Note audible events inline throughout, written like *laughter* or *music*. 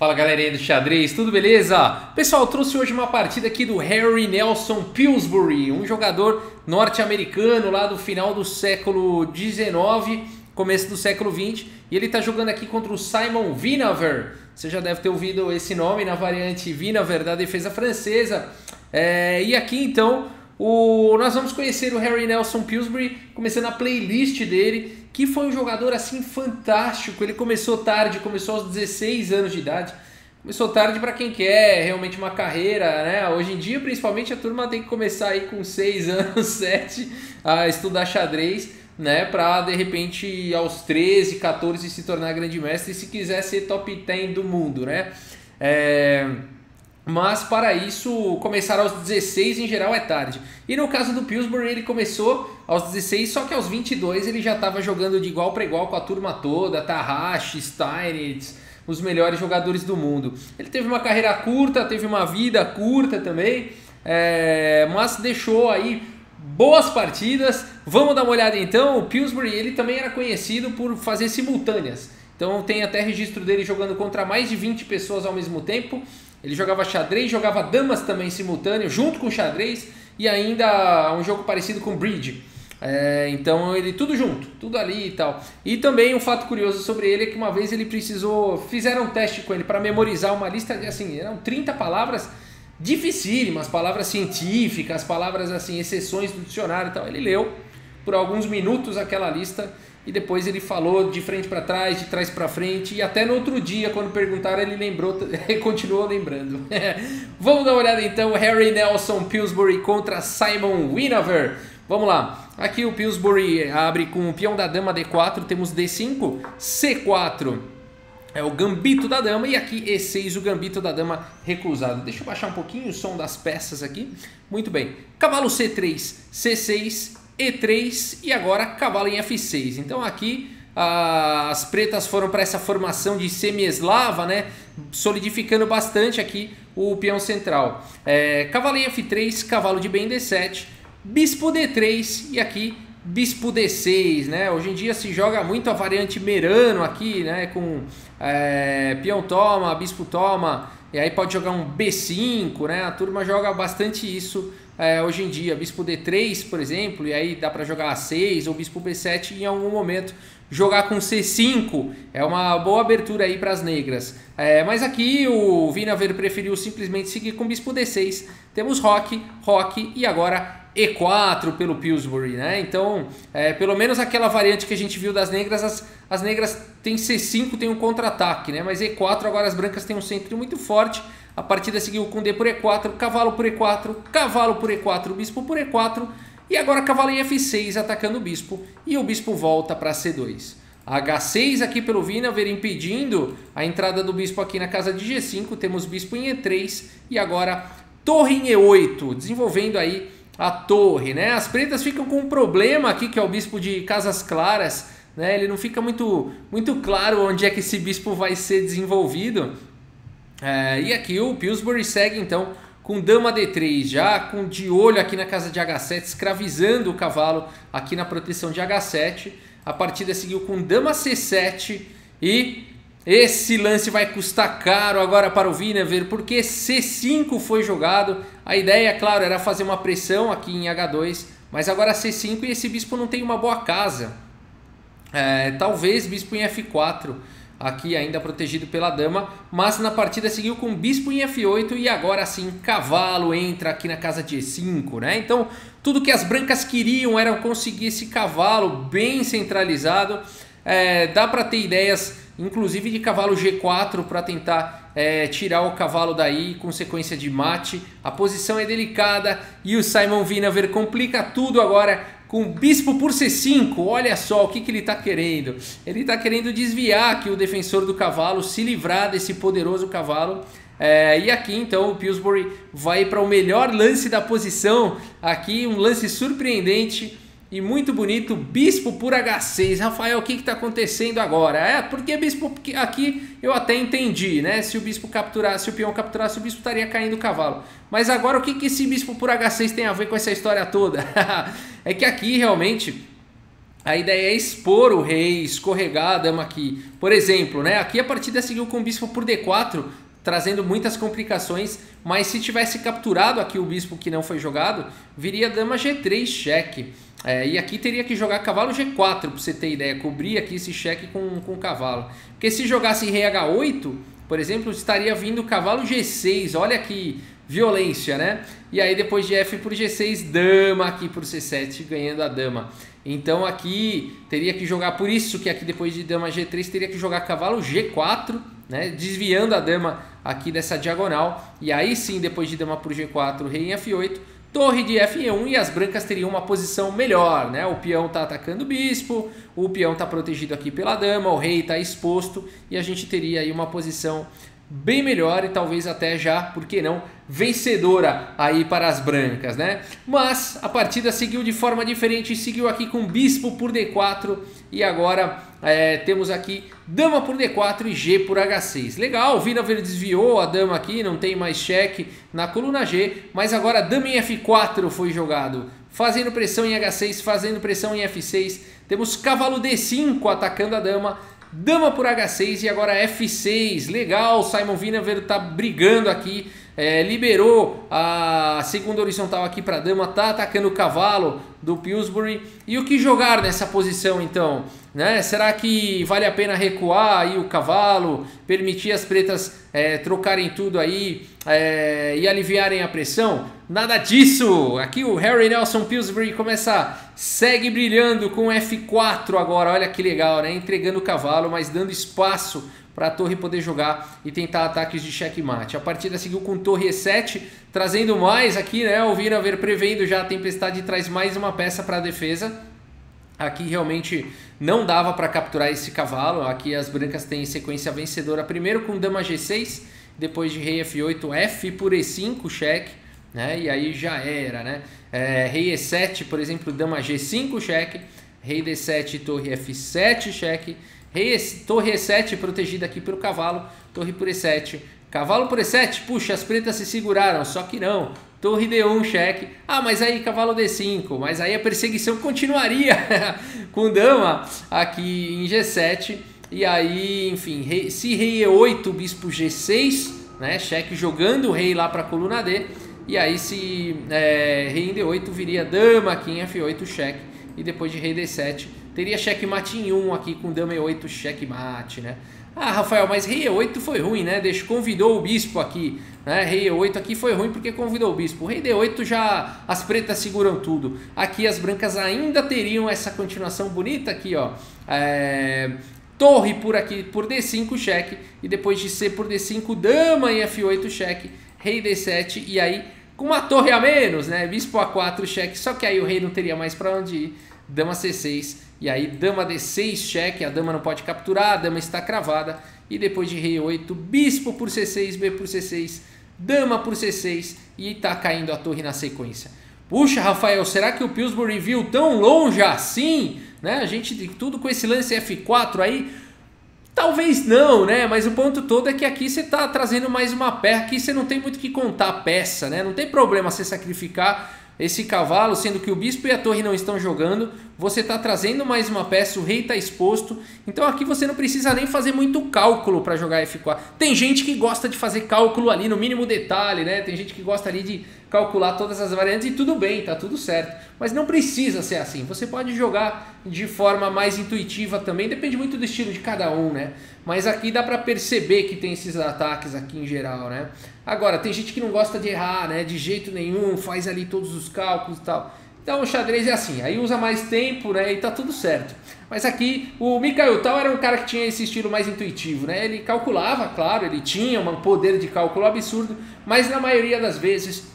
Fala galerinha do xadrez, tudo beleza? Pessoal, trouxe hoje uma partida aqui do Harry Nelson Pillsbury, um jogador norte-americano lá do final do século XIX, começo do século XX, e ele está jogando aqui contra o Simon Vinaver. Você já deve ter ouvido esse nome na variante Vinaver da defesa francesa. É, e aqui então o, nós vamos conhecer o Harry Nelson Pillsbury, começando a playlist dele, que foi um jogador assim fantástico. Ele começou tarde, começou aos 16 anos de idade. Começou tarde para quem quer realmente uma carreira, né? Hoje em dia, principalmente, a turma tem que começar aí com 6 *laughs* anos, 7 a estudar xadrez, né? Para de repente aos 13, 14 se tornar grande mestre, se quiser ser top 10 do mundo, né? É... Mas para isso, começar aos 16 em geral é tarde. E no caso do Pillsbury, ele começou aos 16, só que aos 22 ele já estava jogando de igual para igual com a turma toda, Tahashi, Steinitz, os melhores jogadores do mundo. Ele teve uma carreira curta, teve uma vida curta também, é, mas deixou aí boas partidas. Vamos dar uma olhada então. O Pillsbury ele também era conhecido por fazer simultâneas. Então tem até registro dele jogando contra mais de 20 pessoas ao mesmo tempo. Ele jogava xadrez, jogava damas também simultâneo, junto com xadrez, e ainda um jogo parecido com bridge. É, então ele tudo junto, tudo ali e tal. E também um fato curioso sobre ele é que uma vez ele precisou, fizeram um teste com ele para memorizar uma lista de assim, eram 30 palavras dificílimas, palavras científicas, palavras assim, exceções do dicionário e tal. Ele leu por alguns minutos aquela lista e depois ele falou de frente para trás, de trás para frente, e até no outro dia, quando perguntaram, ele lembrou, *laughs* continuou lembrando. *laughs* Vamos dar uma olhada então, Harry Nelson Pillsbury contra Simon Winover. Vamos lá. Aqui o Pillsbury abre com o peão da dama D4, temos D5, C4 é o gambito da dama e aqui E6 o gambito da dama recusado. Deixa eu baixar um pouquinho o som das peças aqui. Muito bem. Cavalo C3, C6, e3 e agora cavalo em F6. Então aqui as pretas foram para essa formação de semi-eslava, né? solidificando bastante aqui o peão central. É, cavalo em F3, cavalo de bem D7, bispo D3 e aqui bispo D6, né? Hoje em dia se joga muito a variante Merano aqui, né? Com é, peão toma, bispo toma, e aí pode jogar um B5, né? A turma joga bastante isso é, hoje em dia, bispo D3, por exemplo, e aí dá para jogar A6 ou bispo B7 e em algum momento jogar com C5 é uma boa abertura aí para as negras. É, mas aqui o Vinaver preferiu simplesmente seguir com bispo D6. Temos Rock, Rock e agora E4 pelo Pillsbury, né? Então, é, pelo menos aquela variante que a gente viu das negras, as, as negras tem C5, tem um contra-ataque, né? Mas E4 agora as brancas têm um centro muito forte a partida seguiu com D por E4, cavalo por E4, cavalo por E4, bispo por E4 e agora cavalo em F6 atacando o bispo e o bispo volta para C2. H6 aqui pelo Vinaver impedindo a entrada do bispo aqui na casa de G5, temos bispo em E3 e agora torre em E8, desenvolvendo aí a torre, né? As pretas ficam com um problema aqui que é o bispo de casas claras, né? Ele não fica muito muito claro onde é que esse bispo vai ser desenvolvido. É, e aqui o Pillsbury segue então com dama D3, já com de olho aqui na casa de H7, escravizando o cavalo aqui na proteção de H7. A partida seguiu com dama C7 e esse lance vai custar caro agora para o Vinever, porque C5 foi jogado. A ideia, claro, era fazer uma pressão aqui em H2, mas agora C5 e esse bispo não tem uma boa casa. É, talvez bispo em F4 aqui ainda protegido pela dama, mas na partida seguiu com bispo em F8 e agora sim cavalo entra aqui na casa de E5, né? Então tudo que as brancas queriam era conseguir esse cavalo bem centralizado, é, dá para ter ideias inclusive de cavalo G4 para tentar é, tirar o cavalo daí com sequência de mate. A posição é delicada e o Simon Vinaver complica tudo agora com bispo por C5. Olha só o que, que ele está querendo. Ele está querendo desviar aqui o defensor do cavalo, se livrar desse poderoso cavalo. É, e aqui então o Pillsbury vai para o melhor lance da posição. Aqui um lance surpreendente e muito bonito, bispo por H6. Rafael, o que está acontecendo agora? É, porque bispo aqui eu até entendi, né? Se o bispo capturasse, se o peão capturasse, o bispo estaria caindo o cavalo. Mas agora o que, que esse bispo por H6 tem a ver com essa história toda? *laughs* é que aqui realmente a ideia é expor o rei, escorregar a dama aqui. Por exemplo, né? aqui a partida seguiu com o bispo por D4, trazendo muitas complicações, mas se tivesse capturado aqui o bispo que não foi jogado, viria dama G3 cheque. É, e aqui teria que jogar cavalo G4 para você ter ideia, cobrir aqui esse cheque com, com cavalo. Porque se jogasse rei H8, por exemplo, estaria vindo cavalo G6, olha que violência, né? E aí depois de F por G6, dama aqui por C7, ganhando a dama. Então aqui teria que jogar, por isso que aqui depois de dama G3 teria que jogar cavalo G4, né? Desviando a dama aqui dessa diagonal. E aí sim, depois de dama por G4, rei em F8, torre de F1 e as brancas teriam uma posição melhor, né? O peão está atacando o bispo, o peão está protegido aqui pela dama, o rei está exposto e a gente teria aí uma posição bem melhor e talvez até já, por que não, vencedora aí para as brancas, né? Mas a partida seguiu de forma diferente, seguiu aqui com bispo por D4 e agora é, temos aqui dama por D4 e G por H6. Legal, o Vinaver desviou a dama aqui, não tem mais cheque na coluna G, mas agora dama em F4 foi jogado, fazendo pressão em H6, fazendo pressão em F6. Temos cavalo D5 atacando a dama, Dama por H6 e agora F6. Legal, Simon Vinaver está brigando aqui. É, liberou a segunda horizontal aqui para dama, tá atacando o cavalo do Pillsbury. E o que jogar nessa posição então? Né? Será que vale a pena recuar aí o cavalo, permitir as pretas é, trocarem tudo aí é, e aliviarem a pressão? Nada disso! Aqui o Harry Nelson Pillsbury começa, segue brilhando com F4 agora, olha que legal, né? Entregando o cavalo, mas dando espaço para a torre poder jogar e tentar ataques de checkmate. A partida seguiu com torre E7, trazendo mais aqui, né? O Viraver prevendo já a tempestade traz mais uma peça para a defesa. Aqui realmente não dava para capturar esse cavalo. Aqui as brancas têm sequência vencedora primeiro com dama G6, depois de rei F8, F por E5, cheque, né? E aí já era, né? É, rei E7, por exemplo, dama G5, cheque, rei D7, torre F7, cheque, rei torre E7 protegida aqui pelo cavalo, torre por E7, cavalo por E7, puxa, as pretas se seguraram, só que não, Torre D1, cheque. Ah, mas aí cavalo D5. Mas aí a perseguição continuaria *laughs* com dama aqui em G7. E aí, enfim, rei, se rei E8, bispo G6, né? Cheque jogando o rei lá para a coluna D. E aí se é, rei em D8 viria dama aqui em F8, cheque. E depois de rei D7 teria cheque mate em 1 aqui com dama E8, cheque mate, né? Ah, Rafael, mas rei E8 foi ruim, né? Deixa, convidou o bispo aqui. Né? Rei E8 aqui foi ruim porque convidou o bispo. Rei D8 já as pretas seguram tudo. Aqui as brancas ainda teriam essa continuação bonita aqui, ó. É, torre por aqui por D5 cheque e depois de C por D5 dama em F8 cheque, rei D7 e aí com uma torre a menos, né? Bispo A4 cheque, só que aí o rei não teria mais para onde ir. Dama C6 e aí, dama D6, cheque, a dama não pode capturar, a dama está cravada. E depois de rei 8, bispo por C6, B por C6, dama por C6 e está caindo a torre na sequência. Puxa, Rafael, será que o Pillsbury viu tão longe assim? Né? A gente, tudo com esse lance F4 aí, Talvez não, né? Mas o ponto todo é que aqui você está trazendo mais uma peça, aqui você não tem muito que contar a peça, né? Não tem problema você sacrificar esse cavalo, sendo que o bispo e a torre não estão jogando, você está trazendo mais uma peça, o rei está exposto. Então aqui você não precisa nem fazer muito cálculo para jogar F4. Tem gente que gosta de fazer cálculo ali no mínimo detalhe, né? Tem gente que gosta ali de calcular todas as variantes e tudo bem, tá tudo certo. Mas não precisa ser assim. Você pode jogar de forma mais intuitiva também, depende muito do estilo de cada um, né? Mas aqui dá para perceber que tem esses ataques aqui em geral, né? Agora, tem gente que não gosta de errar, né? De jeito nenhum, faz ali todos os cálculos e tal. Então o xadrez é assim, aí usa mais tempo, né? E tá tudo certo. Mas aqui o Mikhail Tal era um cara que tinha esse estilo mais intuitivo, né? Ele calculava, claro, ele tinha um poder de cálculo absurdo, mas na maioria das vezes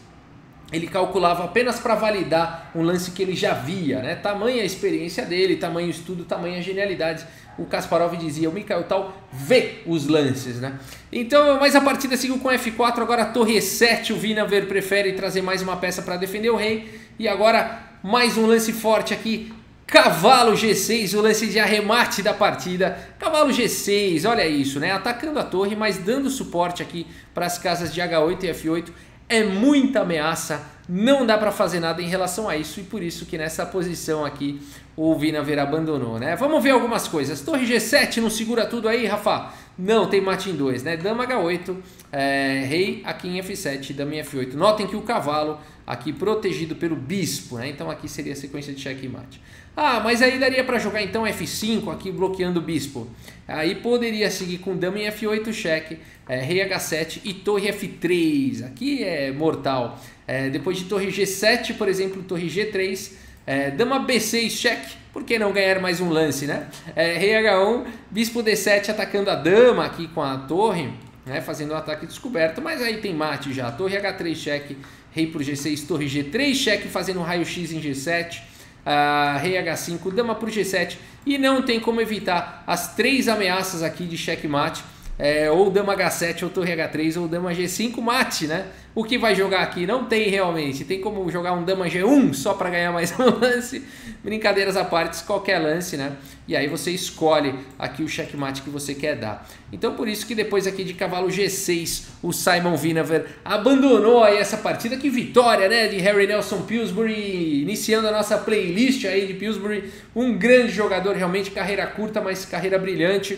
ele calculava apenas para validar um lance que ele já via, né? Tamanha a experiência dele, tamanho estudo, tamanha genialidade. O Kasparov dizia, o Mikhail Tal vê os lances, né? Então, mas a partida seguiu com F4, agora torre E7, o Vinaver prefere trazer mais uma peça para defender o rei. E agora mais um lance forte aqui, Cavalo G6, o lance de arremate da partida. Cavalo G6, olha isso, né? Atacando a torre, mas dando suporte aqui para as casas de H8 e F8. é muita ameaça, não dá para fazer nada em relação a isso e por isso que nessa posição aqui o Vinaver abandonou, né? Vamos ver algumas coisas. Torre G7 não segura tudo aí, Rafa? Não, tem mate em 2, né? Dama H8, é, rei aqui em F7, dama em F8. Notem que o cavalo aqui protegido pelo bispo, né? Então aqui seria a sequência de cheque mate. Ah, mas aí daria para jogar então F5 aqui bloqueando o bispo. Aí poderia seguir com dama em F8 cheque, é, rei H7 e torre F3. Aqui é mortal. É, depois de torre G7, por exemplo, torre G3, é, dama B6 cheque. Por que não ganhar mais um lance, né? É, rei H1, bispo D7 atacando a dama aqui com a torre, né? Fazendo um ataque descoberto, mas aí tem mate já. Torre H3 cheque, rei por G6, torre G3 cheque fazendo raio-x em G7 uh, rei H5, dama por G7 e não tem como evitar as três ameaças aqui de checkmate, é, ou dama H7 ou torre H3 ou dama G5 mate, né? O que vai jogar aqui? Não tem realmente. Tem como jogar um dama G1 só para ganhar mais um *laughs* lance. Brincadeiras à parte, qualquer lance, né? E aí você escolhe aqui o checkmate que você quer dar. Então por isso que depois aqui de cavalo G6, o Simon Vinaver abandonou aí essa partida. Que vitória, né? De Harry Nelson Pillsbury, iniciando a nossa playlist aí de Pillsbury. Um grande jogador, realmente carreira curta, mas carreira brilhante.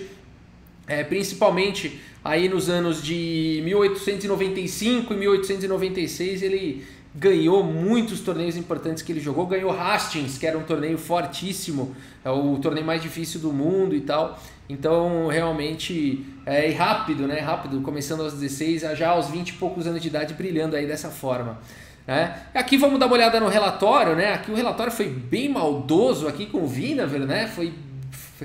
É, principalmente aí nos anos de 1895 e 1896 ele ganhou muitos torneios importantes que ele jogou, ganhou Hastings, que era um torneio fortíssimo, é o torneio mais difícil do mundo e tal. Então, realmente, é rápido, né? Rápido, começando aos 16, já aos 20 e poucos anos de idade, brilhando aí dessa forma. Né? Aqui vamos dar uma olhada no relatório, né? Aqui o relatório foi bem maldoso aqui com o Vinaver, né? Foi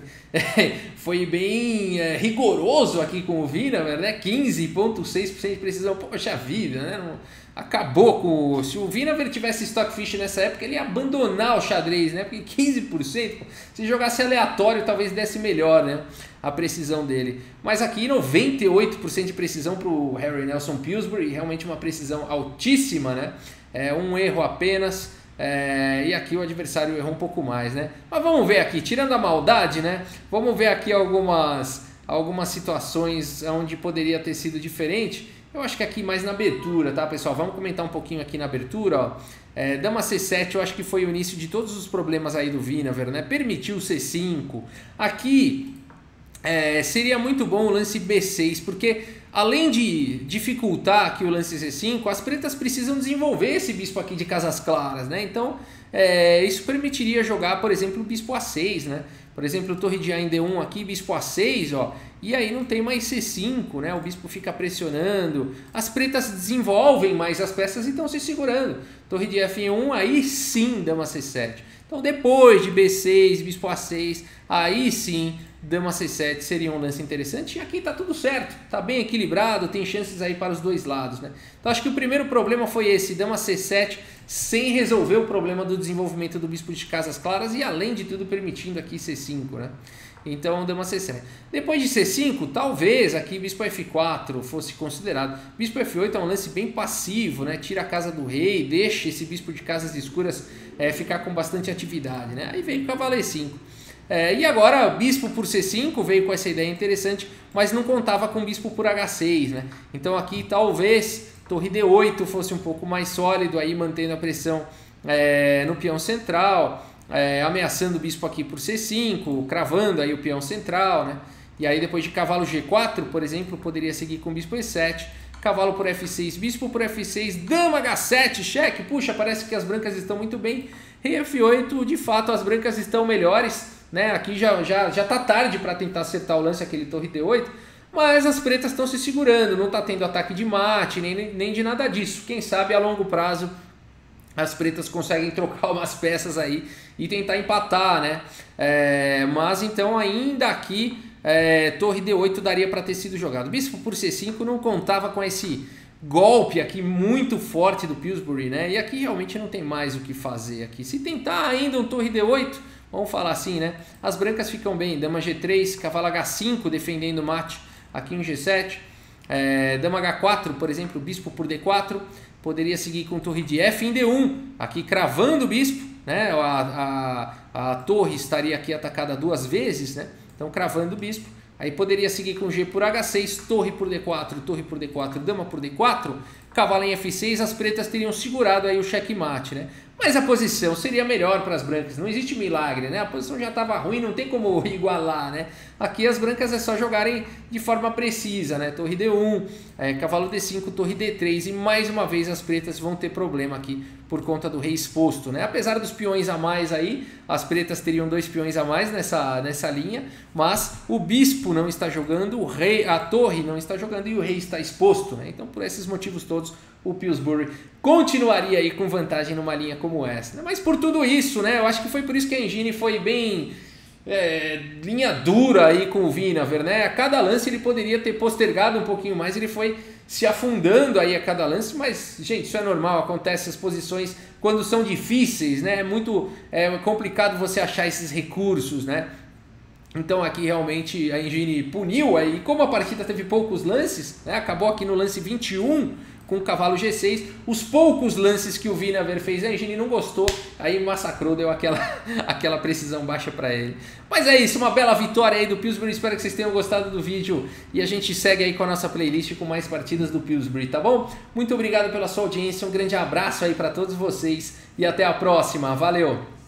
*laughs* foi bem é, rigoroso aqui com o Vinaver, né? 15,6% de precisão. Poxa vida, né? Não, acabou com. Se o Vinaver tivesse Stockfish nessa época, ele ia abandonar o xadrez, né? Porque 15%, se jogasse aleatório, talvez desse melhor, né? A precisão dele. Mas aqui 98% de precisão para o Harry Nelson Pillsbury, realmente uma precisão altíssima, né? É um erro apenas. É, e aqui o adversário errou um pouco mais, né? Mas vamos ver aqui, tirando a maldade, né? Vamos ver aqui algumas, algumas situações onde poderia ter sido diferente. Eu acho que aqui mais na abertura, tá, pessoal? Vamos comentar um pouquinho aqui na abertura, ó. É, dama C7, eu acho que foi o início de todos os problemas aí do Vinaver, né? Permitiu o C5. Aqui é, seria muito bom o lance B6, porque Além de dificultar aqui o lance C5, as pretas precisam desenvolver esse bispo aqui de casas claras, né? Então, é, isso permitiria jogar, por exemplo, o bispo A6, né? Por exemplo, torre de A em D1 aqui, bispo A6, ó. E aí não tem mais C5, né? O bispo fica pressionando. As pretas desenvolvem mais as peças e estão se segurando. Torre de F1, aí sim dama C7. Então depois de B6, bispo A6, aí sim Dama C7 seria um lance interessante. E aqui está tudo certo, está bem equilibrado, tem chances aí para os dois lados. Né? Então acho que o primeiro problema foi esse, Dama C7, sem resolver o problema do desenvolvimento do bispo de casas claras e além de tudo permitindo aqui C5. Né? Então Dama C7. Depois de C5, talvez aqui Bispo F4 fosse considerado. Bispo F8 é um lance bem passivo, né? tira a casa do rei, deixa esse bispo de casas escuras é, ficar com bastante atividade. Né? Aí vem o cavalo E5. É, e agora, bispo por C5 veio com essa ideia interessante, mas não contava com bispo por H6, né? Então aqui talvez torre D8 fosse um pouco mais sólido, aí mantendo a pressão é, no peão central, é, ameaçando o bispo aqui por C5, cravando aí o peão central, né? E aí depois de cavalo G4, por exemplo, poderia seguir com bispo E7, cavalo por F6, bispo por F6, dama H7, cheque. Puxa, parece que as brancas estão muito bem. Rei F8, de fato as brancas estão melhores né? Aqui já, já, já tá tarde para tentar acertar o lance aquele torre D8, mas as pretas estão se segurando, não está tendo ataque de mate, nem, nem de nada disso. Quem sabe a longo prazo as pretas conseguem *laughs* trocar umas peças aí e tentar empatar, né? É, mas então ainda aqui é, torre D8 daria para ter sido jogado. Bispo por C5 não contava com esse golpe aqui muito forte do Pillsbury, né? E aqui realmente não tem mais o que fazer aqui. Se tentar ainda um torre D8, Vamos falar assim, né? As brancas ficam bem. Dama G3, cavalo H5 defendendo o mate aqui em G7. É, dama H4, por exemplo, bispo por D4. Poderia seguir com torre de F em D1, aqui cravando o bispo. Né? A, a, a torre estaria aqui atacada duas vezes, né? Então cravando o bispo. Aí poderia seguir com G por H6, torre por D4, torre por D4, dama por D4. cavalo em F6, as pretas teriam segurado aí o checkmate, né? Mas a posição seria melhor para as brancas, não existe milagre, né? A posição já estava ruim, não tem como *laughs* igualar, né? Aqui as brancas é só jogarem de forma precisa, né? Torre D1, é, cavalo D5, torre D3 e mais uma vez as pretas vão ter problema aqui por conta do rei exposto, né? Apesar dos peões a mais aí, as pretas teriam dois peões a mais nessa, nessa linha, mas o bispo não está jogando, o rei, a torre não está jogando e o rei está exposto, né? Então por esses motivos todos o Pillsbury continuaria aí com vantagem numa linha como essa. Né? Mas por tudo isso, né? Eu acho que foi por isso que a Engine foi bem é, linha dura aí com o Vinaver, né? A cada lance ele poderia ter postergado um pouquinho mais, ele foi se afundando aí a cada lance, mas gente, isso é normal, acontece as posições quando são difíceis, né? É muito é, complicado você achar esses recursos, né? Então aqui realmente a Engine puniu aí, como a partida teve poucos lances, né? acabou aqui no lance 21, com o cavalo G6. Os poucos lances que o Vinaver fez, a Engine não gostou, aí massacrou, deu aquela, *laughs* aquela precisão baixa para ele. Mas é isso, uma bela vitória aí do Pillsbury. Espero que vocês tenham gostado do vídeo e a gente segue aí com a nossa playlist com mais partidas do Pillsbury, tá bom? Muito obrigado pela sua audiência, um grande abraço aí para todos vocês e até a próxima. Valeu!